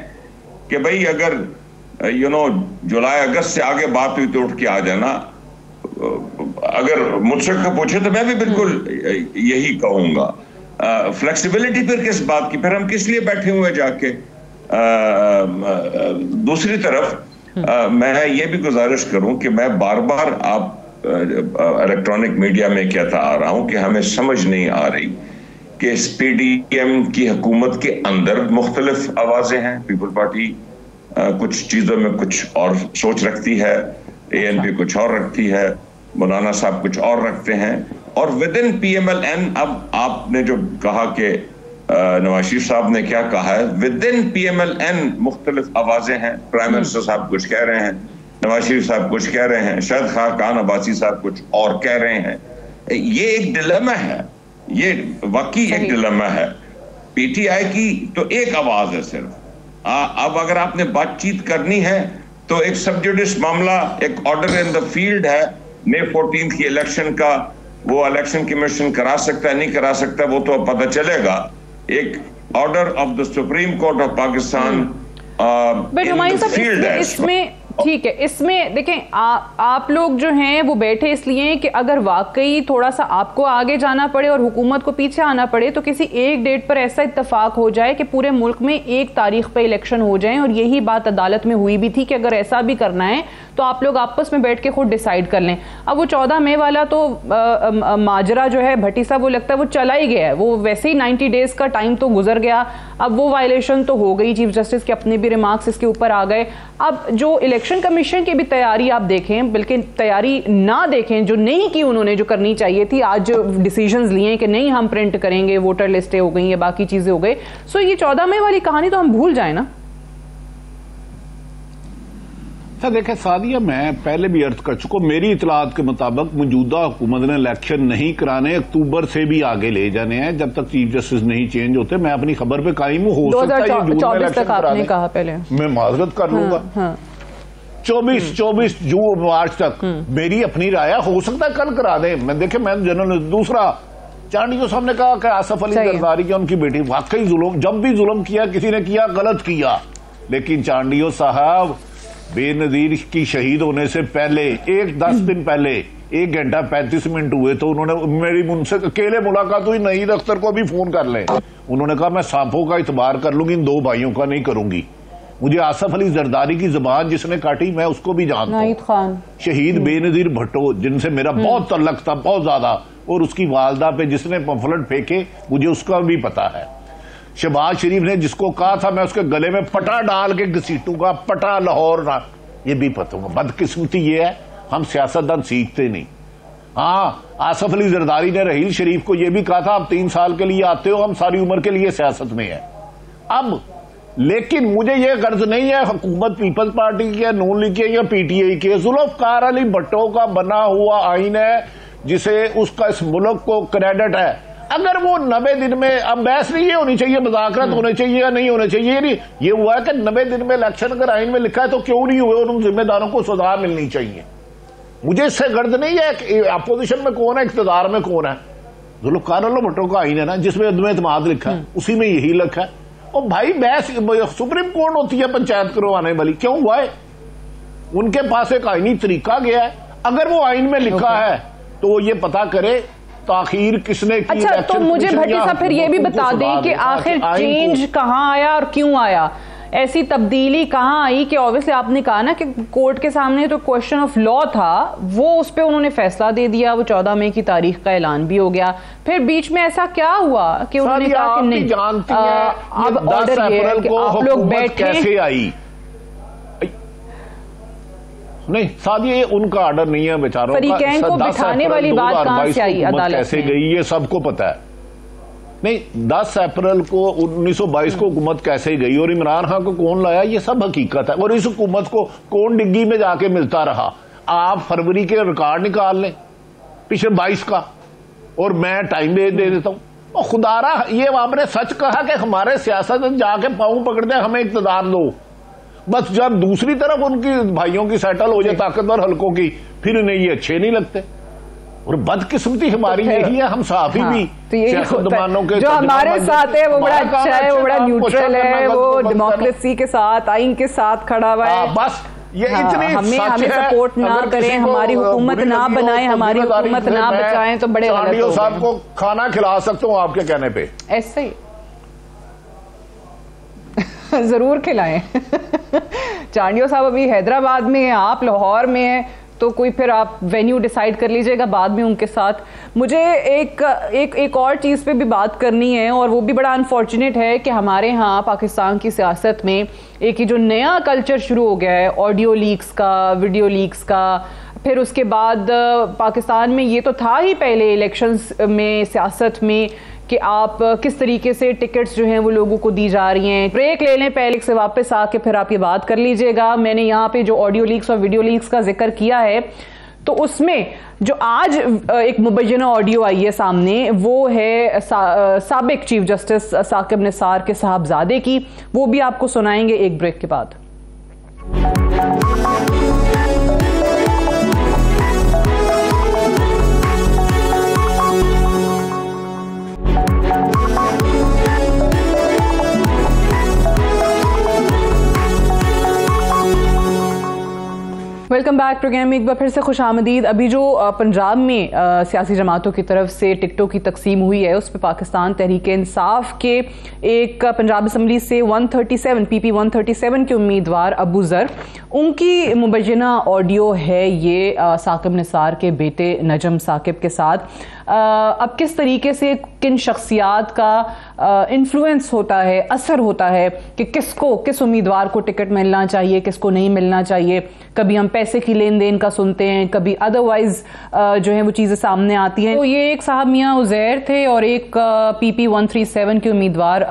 कि भाई अगर यू नो जुलाई अगस्त से आगे बात हुई तो उठ के आ जाना। अगर मुझसे पूछे तो मैं भी बिल्कुल। यही कहूँगा। फ्लेक्सिबिलिटी फिर किस बात की? फिर हम किस लिए बैठे हुए जाके? दूसरी तरफ़ आ, मैं ये भी गुजारिश करूँ कि मैं बार बार आप इलेक्ट्रॉनिक मीडिया में कहता आ रहा हूँ कि हमें समझ नहीं आ रही कि इस पीडीएम की हुकूमत के अंदर मुख्तलिफ़ आवाज़ें हैं। पीपल पार्टी कुछ चीज़ों में कुछ और सोच रखती है ए एन पी कुछ और रखती है मौलाना साहब कुछ और रखते हैं। और within P M L N अब आपने जो कहा कि नवाज़ शरीफ साहब ने क्या कहा है within P M L N मुख्तलिफ़ आवाज़ें हैं। प्राइम मिनिस्टर साहब कुछ कह रहे हैं। नवाज़ शरीफ साहब कुछ कह रहे हैं शायद खा खान अब्बासी साहब कुछ और कह रहे हैं। ये एक डिलेमा है ये वाकई एक डिलेमा है। पीटीआई की तो एक आवाज़ है सिर्फ़। आ, अब अगर आपने बातचीत करनी है तो एक सबजुडिस मामला एक ऑर्डर इन द फ़ील्ड है। मे फोर्टीन की इलेक्शन का वो इलेक्शन कमीशन करा सकता है नहीं करा सकता वो तो अब पता चलेगा। एक order of the supreme court of Pakistan filed है। इसमें ठीक है इसमें देखें आप लोग जो हैं वो बैठे इसलिए कि अगर वाकई थोड़ा सा आपको आगे जाना पड़े और हुकूमत को पीछे आना पड़े तो किसी एक डेट पर ऐसा इतफाक हो जाए कि पूरे मुल्क में एक तारीख पर इलेक्शन हो जाए। और यही बात अदालत में हुई भी थी कि अगर ऐसा भी करना है तो आप लोग आपस में बैठ के खुद डिसाइड कर लें। अब वो चौदह मई वाला तो आ, आ, माजरा जो है भट्टी साहब वो लगता है वो चला ही गया है। वो वैसे ही नाइन्टी डेज़ का टाइम तो गुजर गया। अब वो वायलेशन तो हो गई चीफ जस्टिस के अपने भी रिमार्क्स इसके ऊपर आ गए। अब जो इलेक्शन इलेक्शन कमीशन की भी तैयारी आप देखें बल्कि तैयारी ना देखें जो नहीं की उन्होंने जो करनी चाहिए थी आज डिसीजंस लिए कि नहीं हम प्रिंट करेंगे वोटर लिस्टें हो गई या बाकी चीज़ें हो गई। सो ये चौदह मई वाली कहानी तो हम भूल जाए ना। अच्छा, देखे सादिया मैं पहले भी अर्थ कर चुका मेरी इतलात के मुताबिक मौजूदा हुकूमत ने इलेक्शन नहीं कराने अक्टूबर से भी आगे ले जाने हैं जब तक चीफ जस्टिस नहीं चेंज होते मैं अपनी खबर पे कायम हूँ हो सकता है मैं माजरत कर हाँ, लूँगा। हाँ, हाँ। 24 24 जून मार्च तक। हम्म। मेरी अपनी राय हो सकता है कल करा दे। मैं देखे मैं जनरल दूसरा चांदी को सामने कहा कि आसफ अली जरदारी की उनकी बेटी वाकई जुलम जब भी जुलम किया किसी ने किया गलत किया। लेकिन चांडियो साहब बेनजीर की शहीद होने से पहले एक दस हम्म। दिन पहले एक घंटा पैंतीस मिनट हुए तो उन्होंने मेरी उनसे अकेले मुलाकात हुई नहीं दफ्तर को भी फ़ोन कर ले। उन्होंने कहा मैं सांपों का इतबार कर लूँगी इन दो भाइयों का नहीं करूँगी। मुझे आसफ अली जरदारी की जबान जिसने काटी मैं उसको भी जानता हूँ। शहीद हम्म। बेनजीर भट्टो जिनसे मेरा हम्म। बहुत तल्लक था बहुत ज़्यादा और उसकी वालदा पे जिसने पम्फलट फेंके मुझे उसका भी पता है। शहबाज शरीफ ने जिसको कहा था मैं उसके गले में पटा डाल के घसीटूँगा पटा लाहौर ना ये भी पता बदकिस्मती ये है हम सियासतदान सीखते नहीं। हाँ आसफ अली जरदारी ने रहील शरीफ को यह भी कहा था आप तीन साल के लिए आते हो हम सारी उम्र के लिए सियासत में है। अब लेकिन मुझे यह गर्ज नहीं है हुकूमत पीपल्स पार्टी की है नून लीग की या पीटीआई की जुल्फकार अली भट्टो का बना हुआ आइन है जिसे उसका इस मुल्क को क्रेडिट है। अगर वो नबे दिन में अब बहस नहीं ये होनी चाहिए मुजाकरत हम्म। होने चाहिए या नहीं होने चाहिए नहीं ये हुआ है कि नबे दिन में इलेक्शन अगर आइन में लिखा है तो क्यों नहीं हुए और उन जिम्मेदारों को सजा मिलनी चाहिए? मुझे इससे गर्द नहीं है कि अपोजिशन में कौन है इकतदार में कौन है। जुल्फकार भट्टो का आइन है ना जिसमें अदम एतमाद लिखा है हम्म। उसी में यही लिखा है। और भाई बहस सुप्रीम कोर्ट होती है पंचायत करवाने वाली। क्यों? हुआ है उनके पास एक आईनी तरीका गया है। अगर वो आइन में लिखा है तो वो ये पता करे आखिर किसने की अच्छा तो मुझे भट्टी साहब फिर ये भी बता दें कि आखिर चेंज कहाँ आया और क्यों आया? ऐसी तब्दीली कहाँ आई कि ऑब्वियसली आपने कहा ना कि कोर्ट के सामने तो क्वेश्चन ऑफ़ लॉ था वो उस पर उन्होंने फैसला दे दिया वो चौदह मई की तारीख का ऐलान भी हो गया। फिर बीच में ऐसा क्या हुआ कि उन्होंने कहा कि नहीं? अब ऑर्डर ये आप लोग बैठे। कैसे आई? नहीं साथ ये उनका ऑर्डर नहीं है बेचारों का। को बिठाने वाली बात कहाँ से आई अदालत कैसे गई ये सबको पता है। नहीं 10 अप्रैल को 1922 को हुकूमत कैसे गई और इमरान खान को कौन लाया? ये सब हकीकत है। और इस हुकूमत को कौन डिग्गी में जाके मिलता रहा? आप फरवरी के रिकॉर्ड निकाल लें, पिछले 22 का। और मैं टाइम दे दे देता हूँ। और खुदारा ये आपने सच कहा कि हमारे सियासत जाके पाऊ पकड़ते हमें इकतदार दो। बस जब दूसरी तरफ़ उनकी भाइयों की सेटल हो जाए, ताकतवर हल्कों की, फिर उन्हें ये अच्छे नहीं लगते। और बदकिस्मती हमारी तो यही है हम साफी हाँ, भी तो यही के जो हमारे साथ है वो बड़ा अच्छा है वो बड़ा न्यूट्रल है वो डेमोक्रेसी के साथ आइन के साथ खड़ा हुआ है। हाँ, बस ये हाँ, इतनी हमें हमें सपोर्ट ना करें हमारी हुकूमत ना बनाए हमारी हुकूमत ना बचाएँ तो बड़े साहब को खाना खिला सकता हूँ आपके कहने पे। ऐसे ही। ज़रूर खिलाएँ। चांडियो साहब अभी हैदराबाद में है आप लाहौर में है तो कोई फिर आप वेन्यू डिसाइड कर लीजिएगा बाद में उनके साथ। मुझे एक एक एक और चीज़ पे भी बात करनी है और वो भी बड़ा अनफॉर्चुनेट है कि हमारे यहाँ पाकिस्तान की सियासत में एक ही जो नया कल्चर शुरू हो गया है ऑडियो लीक्स का वीडियो लीक्स का, फिर उसके बाद, पाकिस्तान में ये तो था ही पहले इलेक्शंस में, सियासत में कि आप किस तरीके से टिकट्स जो हैं वो लोगों को दी जा रही हैं। ब्रेक ले लें पहले से वापस आके फिर आप ये बात कर लीजिएगा। मैंने यहाँ पे जो ऑडियो लीक्स और वीडियो लीक्स का ज़िक्र किया है तो उसमें जो आज एक मुबैना ऑडियो आई है सामने वो है सा, सबक चीफ जस्टिस साकिब निसार के साहबजादे की। वो भी आपको सुनाएँगे एक ब्रेक के बाद। वेलकम बैक प्रोग्राम में एक बार फिर से खुश आमदीद। अभी जो पंजाब में सियासी जमातों की तरफ़ से टिकटों की तकसीम हुई है, उस पर पाकिस्तान तहरीक इंसाफ के एक पंजाब असम्बली से 137 पीपी 137 के उम्मीदवार अबू जर। उनकी मुबैना ऑडियो है ये साकिब निसार के बेटे नजम साकिब के साथ। अब किस तरीके से किन शख्सियात का इन्फ्लुएंस होता है, असर होता है कि किसको, किस उम्मीदवार को टिकट मिलना चाहिए, किसको नहीं मिलना चाहिए? कभी हम पैसे की लेन देन का सुनते हैं, कभी अदरवाइज़ जो है वो चीज़ें सामने आती हैं। तो ये एक साहब मियाँ उजैर थे और एक P P one three seven के उम्मीदवार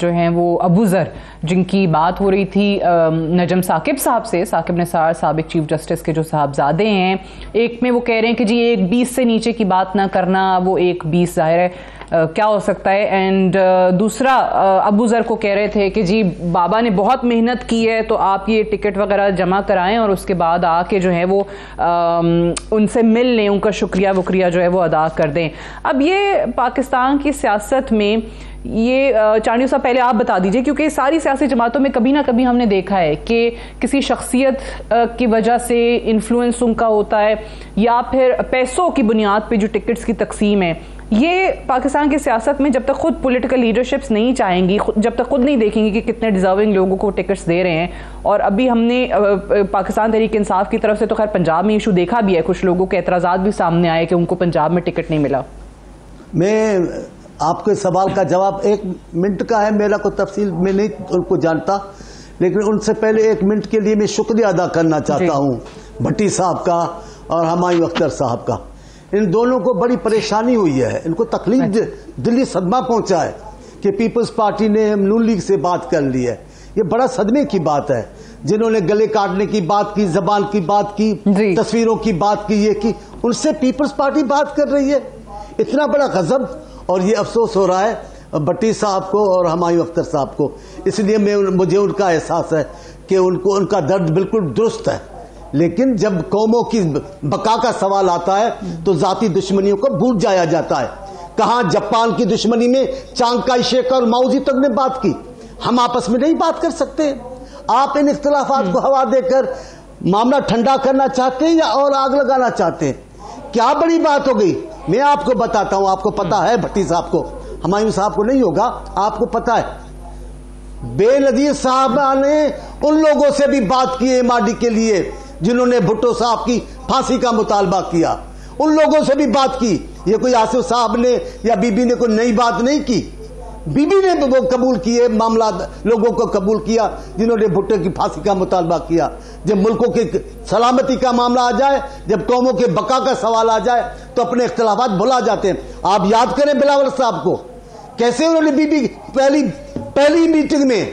जो हैं वो अबूजर जिनकी बात हो रही थी नजम साकिब साहब से। साकिब निसार सबक चीफ जस्टिस के जो साहबजादे हैं, एक में वो कह रहे हैं कि जी, एक बीस से नीचे की बात ना करना, वो एक बीस ज़ाहिर है। क्या हो सकता है? एंड दूसरा अबू जर को कह रहे थे कि जी, बाबा ने बहुत मेहनत की है तो आप ये टिकट वगैरह जमा कराएँ और उसके बाद आके जो है वो उनसे मिल लें, उनका शुक्रिया वक्रिया जो है वो अदा कर दें। अब ये पाकिस्तान की सियासत में ये चांडियो साहब, पहले आप बता दीजिए, क्योंकि सारी सियासी जमातों में कभी ना कभी हमने देखा है कि किसी शख्सियत की वजह से इन्फ्लुएंस उनका होता है, या फिर पैसों की बुनियाद पे जो टिकट्स की तकसीम है। ये पाकिस्तान की सियासत में जब तक खुद पॉलिटिकल लीडरशिप्स नहीं चाहेंगी जब तक खुद नहीं देखेंगी कि कितने डिजर्विंग लोगों को टिकट्स दे रहे हैं, और अभी हमने पाकिस्तान तहरीक इंसाफ की तरफ़ से तो खैर पंजाब में इशू देखा भी है, कुछ लोगों के एतराज़ा भी सामने आए कि उनको पंजाब में टिकट नहीं मिला। मैं आपके सवाल का जवाब एक मिनट का है मेरा को तफसील में नहीं उनको जानता लेकिन उनसे पहले एक मिनट के लिए मैं शुक्रिया अदा करना चाहता हूँ भट्टी साहब का और हमायूं अख्तर साहब का। इन दोनों को बड़ी परेशानी हुई है इनको तकलीफ़ अच्छा। दिल्ली सदमा पहुँचा है कि पीपल्स पार्टी ने हम नून लीग से बात कर ली है। ये बड़ा सदमे की बात है जिन्होंने गले काटने की बात की जबान की बात की तस्वीरों की बात की ये की उनसे पीपल्स पार्टी बात कर रही है। इतना बड़ा गजब और ये अफसोस हो रहा है, भट्टी साहब को और हमायूं अख्तर साहब को। इसलिए मैं मुझे उनका एहसास है कि उनको, उनका दर्द बिल्कुल दुरुस्त है। लेकिन जब कौमों की बका का सवाल आता है तो जाति दुश्मनियों को भूल जाया जाता है। कहा जापान की दुश्मनी में चांगकाई शेख और माऊजी तक ने बात की? हम आपस में नहीं बात कर सकते। आप इन इख्तलाफात को हवा देकर मामला ठंडा करना चाहते हैं या और आग लगाना चाहते हैं? क्या बड़ी बात हो गई? मैं आपको बताता हूँ, आपको पता है, भट्टी साहब को। हमायूं साहब को नहीं होगा, आपको पता है। बेनजीर साहब ने उन लोगों से भी बात की एमआरडी के लिए, जिन्होंने भुट्टो साहब की फांसी का मुतालबा किया। उन लोगों से भी बात की। ये कोई आसिफ साहब ने या बीबी ने कोई नई बात नहीं की? बीबी ने वो कबूल किए मामला लोगों को कबूल किया जिन्होंने भुट्टो की फांसी का मुतालबा किया। जब मुल्कों की सलामती का मामला आ जाए जब कौमों के बका का सवाल आ जाए तो अपने इख्तलाफात भुला जाते हैं। आप याद करें बिलावल साहब को कैसे उन्होंने बीबी पहली पहली मीटिंग में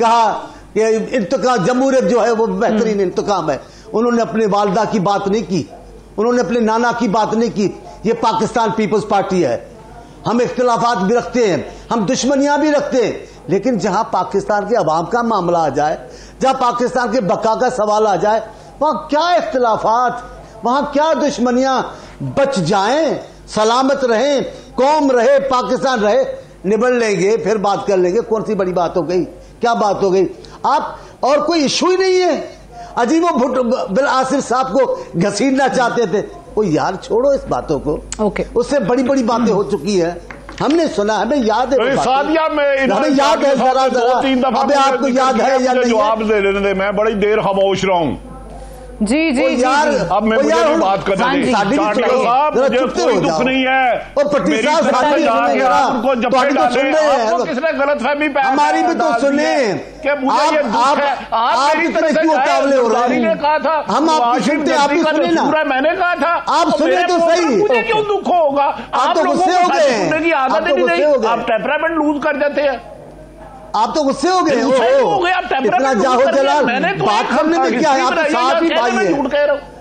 कहा कि इंतकाम जमहूरियत जो है वो बेहतरीन इंतकाम है। उन्होंने अपने वालदा की बात नहीं की उन्होंने अपने नाना की बात नहीं की। ये पाकिस्तान पीपल्स पार्टी है। हम इख्तलाफात भी रखते हैं, हम दुश्मनियाँ भी रखते हैं। लेकिन जहाँ पाकिस्तान के अवाम का मामला आ जाए, जहाँ पाकिस्तान के बका का सवाल आ जाए, वहाँ क्या इख्तलाफात, वहाँ क्या दुश्मनियाँ बच जाएँ, सलामत रहें, कौम रहे, पाकिस्तान रहे, निबड़ लेंगे, फिर बात कर लेंगे, कौन सी बड़ी बात हो गई, क्या बात हो गई। आप, और कोई इशू ही नहीं है। अजीब बिल आसिफ साहब को घसीटना चाहते थे वो यार छोड़ो इस बातों को। ओके। उससे बड़ी बड़ी बातें हो चुकी है। हमने सुना हमें याद है। सादिया में हमें याद है जरा जरा। तीन दफ़ा अबे आपको याद है या नहीं जवाब दे देने दे मैं बड़ी देर खामोश रहा हूँ। जी जी ओ यार अब मैं मुझे बात करने हाँ साहब जरा मुझे चुपते कोई हो दुख नहीं है तो जब्बे तो डाले, हैं। आपको किसने गलतफहमी पैदा हमारी भी तो सुने। है कि मुझे आप- आप- आप आप इतने क्यों जाए, उतावले हो रहे हैं? ने कहा था हम आपकी सुनते, आप भी सुने ना। है, मैंने कहा था आप सुने तो सही। मुझे क्यों दुख होगा आप तो लोगों गुस्से को हो गए। सुनने की आप आदत तो ही गुस्से नहीं हो गए। आप टेम्परामेंट लूज कर जाते हैं आप तो गुस्से हो गए हो आप इतना जाहो जलाल तो बात करने में क्या है आप तो साफ़ ही है, भाई मैं है झूठ कह रहा हूँ।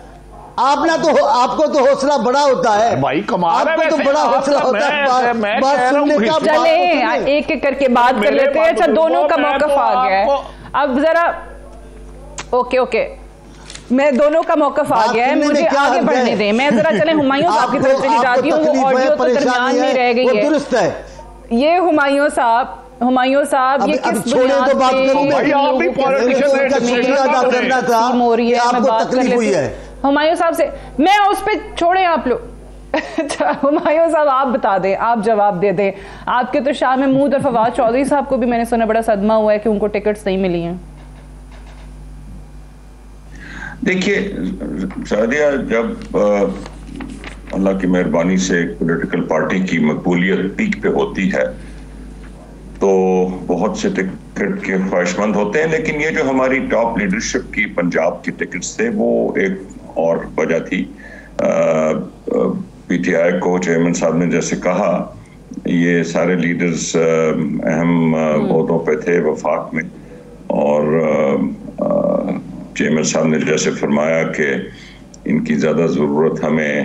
आपने तो आपको तो हौसला बड़ा होता है। भाई कमाल आपको तो बड़ा हौसला होता है बात- बात हूँ सुनने का चले एक एक करके बात कर लेते हैं अच्छा दोनों का मौकफ तो आ गया है। अब जरा ओके ओके। मैं दोनों का मौकफ आ गया है मुझे क्या आगे बढ़ने? दें। मैं जरा चले हुमायूं साहब की तरफ़ चली जाती हूँ वो ऑडियो तो परेशानी दरमियान में रह गई है। दुरुस्त है। ये हुमायूं साहब हुमायूं साहब ये किस छोड़े तो बात पे करो, भाई, आप भी दिल हैं, में तो शुक्रिया अदा करना करना था तकलीफ़ हो रही कि है आपको तकलीफ़ हुई है। हुमायूं साहब से मैं उस पर छोड़े आप लोग। अच्छा, हुमायूं साहब आप बता दें आप जवाब दे दें। आपके तो शाह महमूद और फवाद चौधरी साहब को भी मैंने सुना बड़ा सदमा हुआ है कि उनको टिकट्स नहीं मिली हैं। देखिए सादिया जब अल्लाह की मेहरबानी से एक पॉलिटिकल पार्टी की मकबूलियत पीक पे होती है तो बहुत से टिकट के ख्वाहिशमंद होते हैं लेकिन ये जो हमारी टॉप लीडरशिप की पंजाब की टिकट्स थे वो एक और वजह थी। पीटीआई को चेयरमैन साहब ने जैसे कहा ये सारे लीडर्स अहम पौधों पे थे वफाक में और चेयरमैन साहब ने जैसे फरमाया कि इनकी ज़्यादा ज़रूरत हमें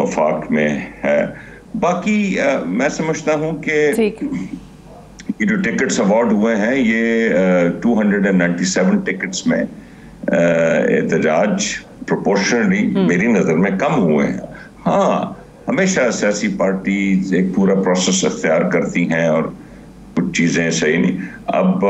वफाक में है। बाकी मैं समझता हूँ कि ये जो टिकट्स अवार्ड हुए हैं ये two hundred and ninety seven tickets में एहतजाज प्रोपोर्शनली मेरी नज़र में कम हुए हैं। हाँ हमेशा सियासी पार्टी एक पूरा प्रोसेस अख्तियार करती हैं और कुछ चीज़ें सही नहीं। अब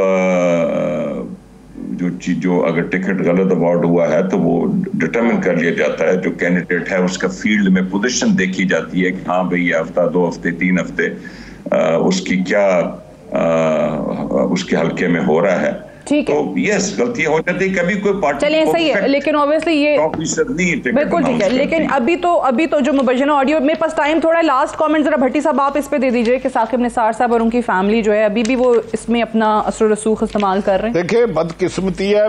जो चीज़ जो अगर टिकट गलत अवार्ड हुआ है तो वो डिटरमिन कर लिया जाता है जो कैंडिडेट है उसका फ़ील्ड में पोजीशन देखी जाती है कि हाँ भाई ये हफ़्ता दो हफ़्ते तीन हफ़्ते उसकी क्या उसके हल्के में हो रहा है। ठीक है। तो यस गलतियाँ हो जाती है कभी कोई पार्टी चलिए सही है लेकिन ऑब्वियसली ये नहीं बिल्कुल ठीक है लेकिन अभी तो अभी तो जो मुबजना ऑडियो मेरे पास टाइम थोड़ा है लास्ट कमेंट जरा भट्टी साहब आप इस पे दे दीजिए कि साकिब निसार साहब और उनकी फैमिली जो है अभी भी वो इसमें अपना असर रसूख इस्तेमाल कर रहे हैं। देखिए बदकिस्मती है।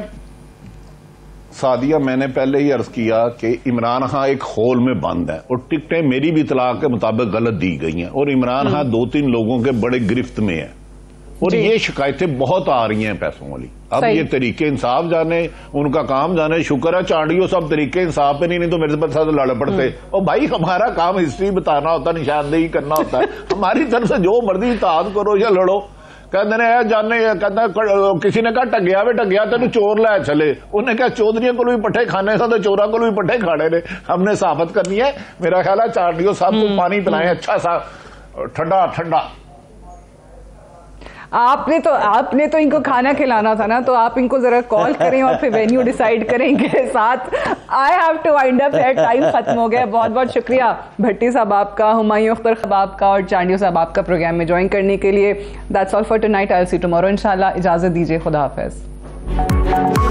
सादिया मैंने पहले ही अर्ज़ किया कि इमरान खान एक होल में बंद है और टिकटें मेरी भी इतला के मुताबिक गलत दी गई हैं और इमरान खान दो तीन लोगों के बड़े गिरफ्त में है। और जी। ये शिकायतें बहुत आ रही हैं पैसों वाली अब सही। ये तरीके इंसाफ जाने उनका काम जाने शुक्र है चांडियो सब तरीके इंसाफ पे नहीं नहीं तो मेरे से साथ लड़ पड़ते और भाई हमारा काम हिस्ट्री बताना होता निशानदेही करना होता है हमारी तरफ से जो मर्जी इताद करो या लड़ो ਕਹਿੰਦੇ ਨੇ ਇਹ ਜਾਣੇ ਕਹਿੰਦਾ ਕ- ਕਿਸੇ ਨੇ ਕਹਾ ਟੱਗਿਆ ਵੇ ਟੱਗਿਆ ਤੈਨੂੰ ਚੋਰ ਲੈ ਚਲੇ ਉਹਨੇ ਕਿਹਾ ਚੌਧਰੀਆਂ ਕੋਲ ਵੀ ਪੱਠੇ ਖਾਣੇ ਸਾ ਤੇ ਚੋਰਾਂ ਕੋਲ ਵੀ ਪੱਠੇ ਖਾਣੇ ਨੇ हमने साबित करनी है मेरा ख्याल है चार्डियो साहब को पानी पिलाएं अच्छा सा ठंडा ठंडा आपने तो आपने तो इनको खाना खिलाना था ना तो आप इनको जरा कॉल करें और फिर वेन्यू डिसाइड करें इनके साथ। I have to wind up है टाइम खत्म हो गया। बहुत बहुत शुक्रिया भट्टी साहब आपका हुमायूं अख्तर साहब आपका और चांडियो साहब आपका प्रोग्राम में ज्वाइन करने के लिए। That's all for tonight I see tomorrow इंशाल्लाह इजाज़त दीजिए। खुदा हाफिज।